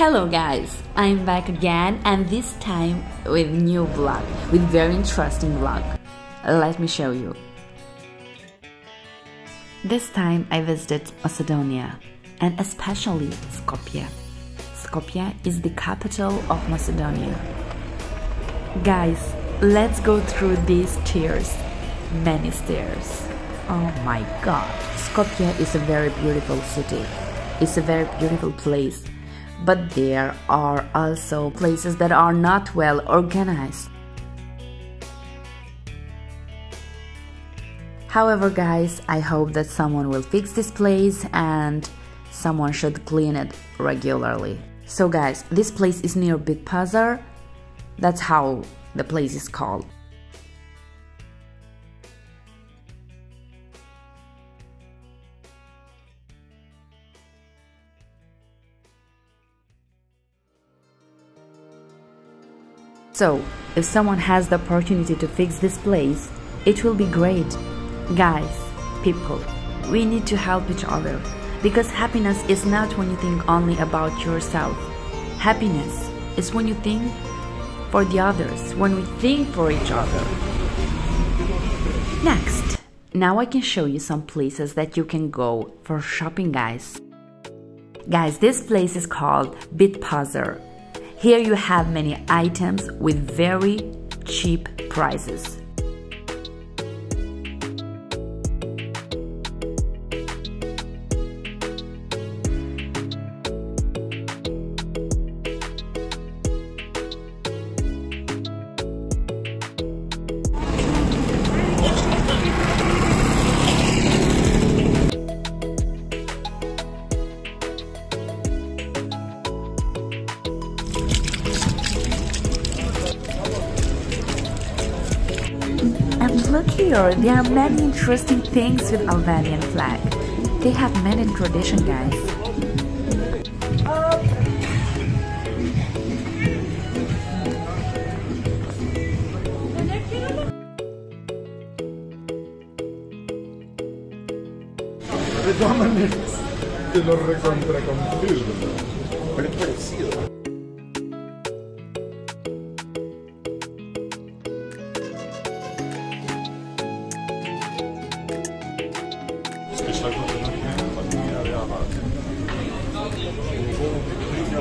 Hello guys, I'm back again and this time with new vlog, with very interesting vlog. Let me show you. This time I visited Macedonia and especially Skopje. Skopje is the capital of Macedonia. Guys, let's go through these stairs. Many stairs. Oh my god. Skopje is a very beautiful city. It's a very beautiful place but there are also places that are not well organized. However, guys, I hope that someone will fix this place and someone should clean it regularly. So, guys, this place is near Bitpazar. That's how the place is called. So, if someone has the opportunity to fix this place, it will be great. Guys, people, we need to help each other because happiness is not when you think only about yourself. Happiness is when you think for the others, when we think for each other. Next, now I can show you some places that you can go for shopping, guys. Guys, this place is called Bitpazar here you have many items with very cheap prices. Look here, there are many interesting things with Albanian flag. They have many tradition, guys.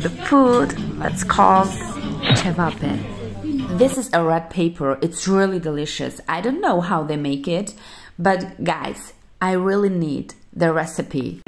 the food that's called cevape. This is a red paper. It's really delicious. I don't know how they make it, but guys, I really need the recipe.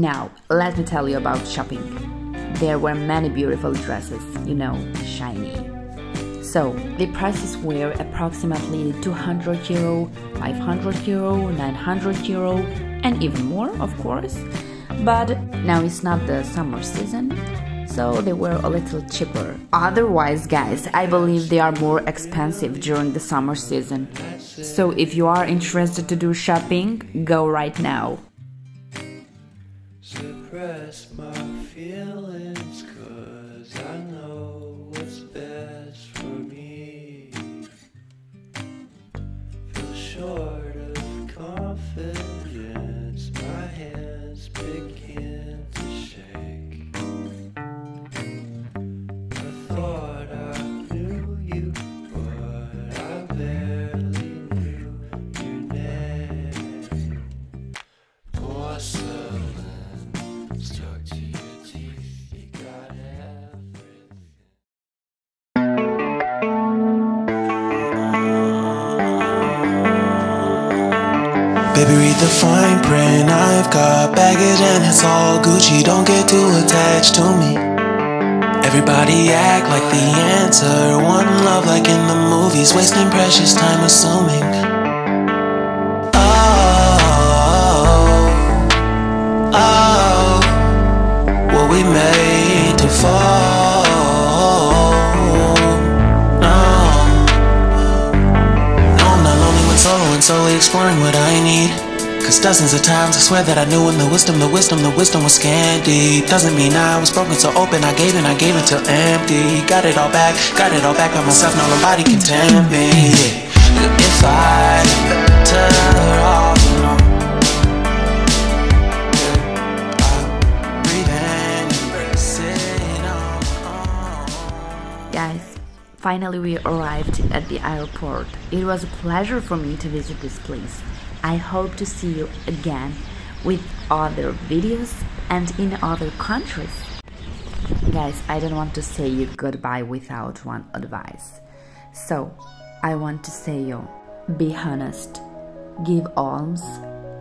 Now, let me tell you about shopping. There were many beautiful dresses, you know, shiny. So, the prices were approximately 200 euro, 500 euro, 900 euro, and even more, of course. But now it's not the summer season, so they were a little cheaper. Otherwise, guys, I believe they are more expensive during the summer season. So if you are interested to do shopping, go right now Baby, read the fine print. I've got baggage and it's all Gucci. Don't get too attached to me. Everybody act like the answer. One love like in the movies, wasting precious time assuming. Exploring what I need. Cause dozens of times I swear that I knew when the wisdom, the wisdom, the wisdom was scanty. Doesn't mean I was broken so open, I gave and I gave until empty. Got it all back, got it all back by myself, now nobody can tempt me. If I finally we arrived at the airport. It was a pleasure for me to visit this place. I hope to see you again with other videos and in other countries. Guys, I don't want to say you goodbye without one advice. So, I want to say you be honest, give alms,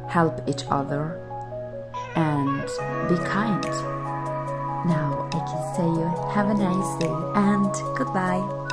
help each other, and be kind. Now I can say you have a nice day and goodbye.